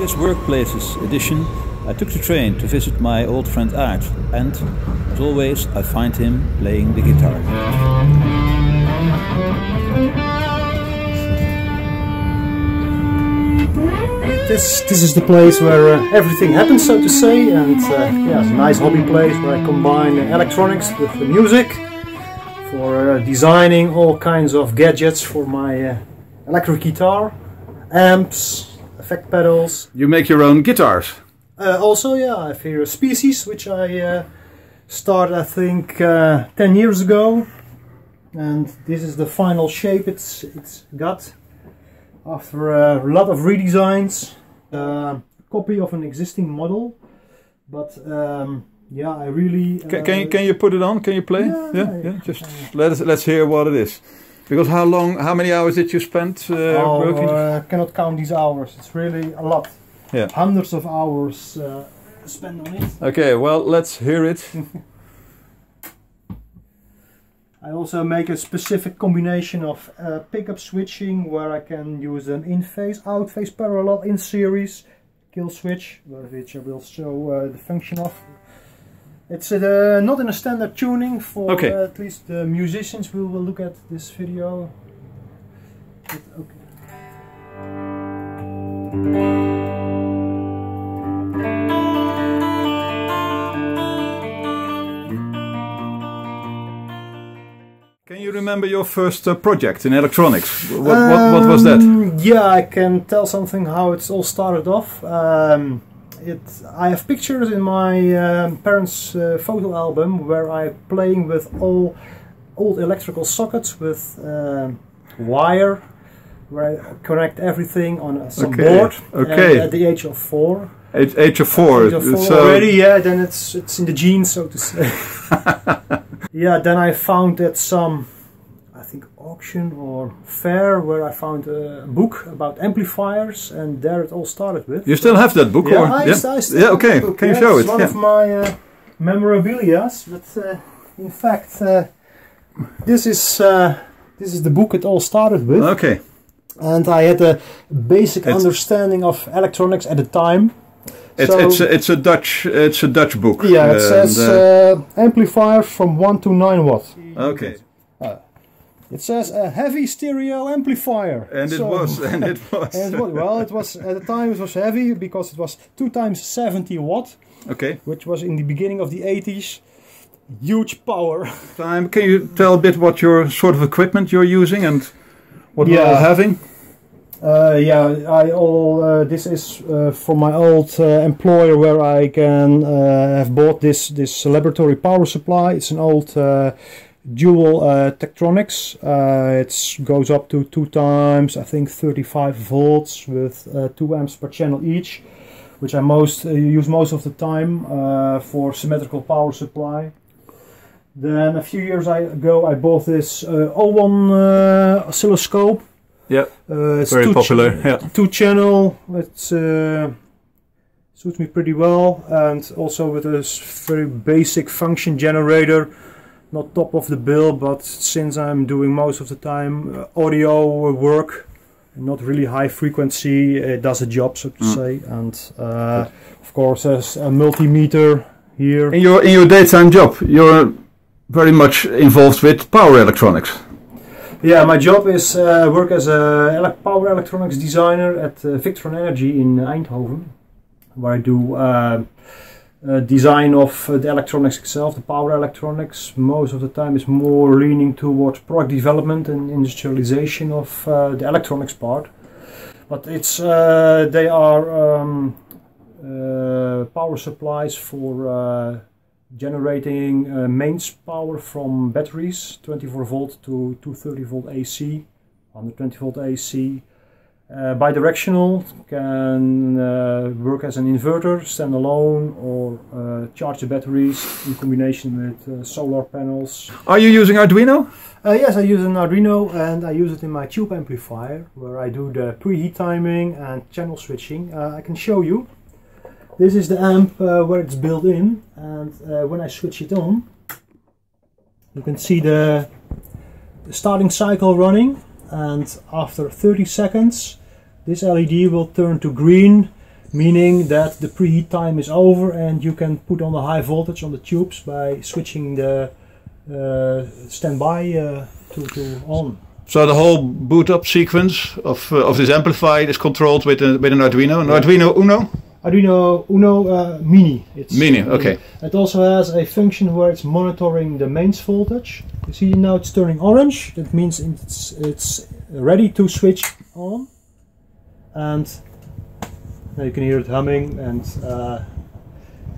this Workplaces edition, I took the train to visit my old friend Aart, and as always, I find him playing the guitar. This this is the place where uh, everything happens, so to say, and uh, yeah, it's a nice hobby place where I combine electronics with the music for uh, designing all kinds of gadgets for my uh, electric guitar, amps, effect pedals. You make your own guitars. Uh, also, yeah, I have here a Species, which I uh, started, I think, uh, 10 years ago. And this is the final shape it's, it's got. After a lot of redesigns, uh, copy of an existing model. But um, yeah, I really... Can, can, you, can you put it on? Can you play? Yeah, yeah. yeah. Just let us let's hear what it is. Because how long, how many hours did you spend uh, oh, working? I cannot count these hours. It's really a lot. Yeah. Hundreds of hours uh, spent on it. Okay, well, let's hear it. I also make a specific combination of uh, pickup switching where I can use an in-phase, out-phase parallel in series kill switch, which I will show uh, the function of. It's uh, not in a standard tuning for Okay. uh, at least the musicians who will look at this video. But, okay. Can you remember your first uh, project in electronics? What, what, what was that? Um, Yeah, I can tell something how it's all started off. Um, it, I have pictures in my um, parents' uh, photo album where I'm playing with all old electrical sockets with um, wire, where I connect everything on a, some Okay, board. okay. At the age of four, Age, age of four. age of four so- already, yeah. Then it's it's in the genes, so to say. yeah. Then I found that some, auction or fair where I found a book about amplifiers, and there it all started with. You still have that book? yeah, or? I, yeah? I still yeah, okay. book, Can you yeah, show it's it? one Yeah. of my uh, memorabilias, but uh, in fact, uh, this is uh, this is the book it all started with Okay. and I had a basic It's- understanding of electronics at the time. It's, So- it's, a, it's a Dutch it's a Dutch book. yeah, it and, says uh, uh, amplifier from 1 to 9 watt. okay. It says a heavy stereo amplifier. And it So- was and it was. and it was, well, it was at the time it was heavy because it was 2 times 70 watt, okay. which was in the beginning of the 80s. Huge power. Time. Can you tell a bit what your sort of equipment you're using and what you're having? Uh, yeah, I all uh, this is uh, from my old uh, employer where I can uh, have bought this this laboratory power supply. It's an old uh, dual uh, Tektronix. Uh, it goes up to two times, I think, 35 volts with uh, two amps per channel each, which I most uh, use most of the time uh, for symmetrical power supply. Then a few years ago, I bought this uh, Owon uh, oscilloscope. Yeah. It's Very two popular, ch- yeah. Two channel. It uh, suits me pretty well, and also with a very basic function generator. Not top of the bill, but since I'm doing most of the time uh, audio work, not really high frequency, it does a job, so to Mm. say. And uh, of course, there's a multimeter here. In your in your daytime job, you're very much involved with power electronics. Yeah, my job is uh, work as a ele- power electronics designer at uh, Victron Energy in Eindhoven, where I do uh, design of uh, the electronics itself, the power electronics. Most of the time, is more leaning towards product development and industrialization of uh, the electronics part. But it's uh, they are um, uh, power supplies for. Uh, generating mains power from batteries 24 volt to 230 volt AC 120 volt AC uh, bidirectional can uh, work as an inverter standalone or uh, charge the batteries in combination with uh, solar panels Are you using Arduino? uh, yes, I use an Arduino and I use it in my tube amplifier where I do the preheat timing and channel switching. Uh, I can show you. This is the amp where it's built in and when I switch it on you can see the, the starting cycle running and after 30 seconds this LED will turn to green meaning that the preheat time is over and you can put on the high voltage on the tubes by switching the uh, standby uh, to, to on. So the whole boot up sequence of uh, of this amplifier is controlled with a, with an Arduino, an Arduino Uno. Arduino Uno uh, Mini. It's, Mini, okay. It also has a function where it's monitoring the mains voltage. You see now it's turning orange. That means it's it's ready to switch on. And you can hear it humming and uh,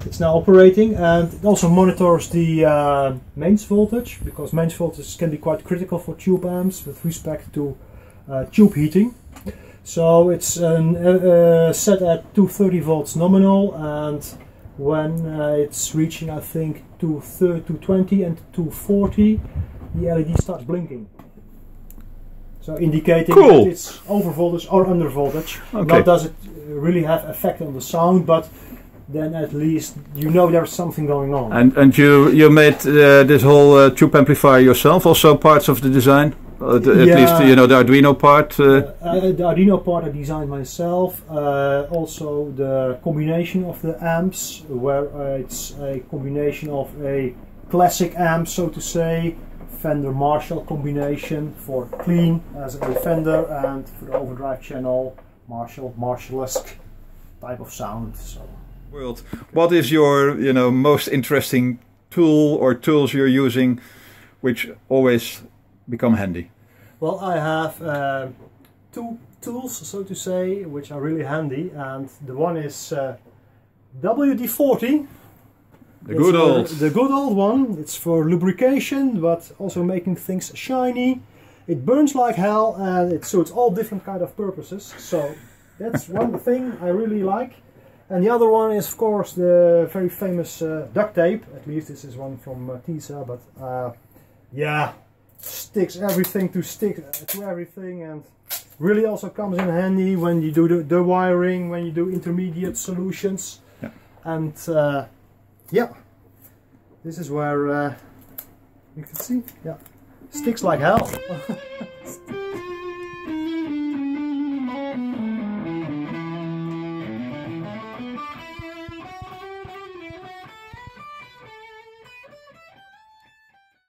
it's now operating and it also monitors the uh, mains voltage because mains voltage can be quite critical for tube amps with respect to uh, tube heating. So it's um, uh, set at 230 volts nominal and when uh, it's reaching I think 220 and 240 the LED starts blinking. So indicating Cool. that it's over voltage or under voltage. Okay. Not does it really have effect on the sound, but then at least you know there's something going on. And and you you made uh, this whole uh, tube amplifier yourself, also parts of the design, uh, at Yeah. least you know the Arduino part. Uh, Uh, the Arduino part I designed myself. Uh, also the combination of the amps, where uh, it's a combination of a classic amp, so to say, Fender Marshall combination for clean as a Fender, and for the overdrive channel, Marshall Marshall-esque type of sound. So. world. What is your you know most interesting tool or tools you're using, which always become handy? Well, I have uh, two tools, so to say, which are really handy, and the one is uh, WD-40. The good uh, old. the good old one. It's for lubrication, but also making things shiny. It burns like hell, and it suits all different kind of purposes. So that's one thing I really like. And the other one is, of course, the very famous uh, duct tape. At least this is one from uh, Tesa, but uh, yeah, sticks everything to stick to everything, and really also comes in handy when you do the, the wiring, when you do intermediate solutions, Yeah. and yeah, this is where uh, you can see, yeah, sticks like hell.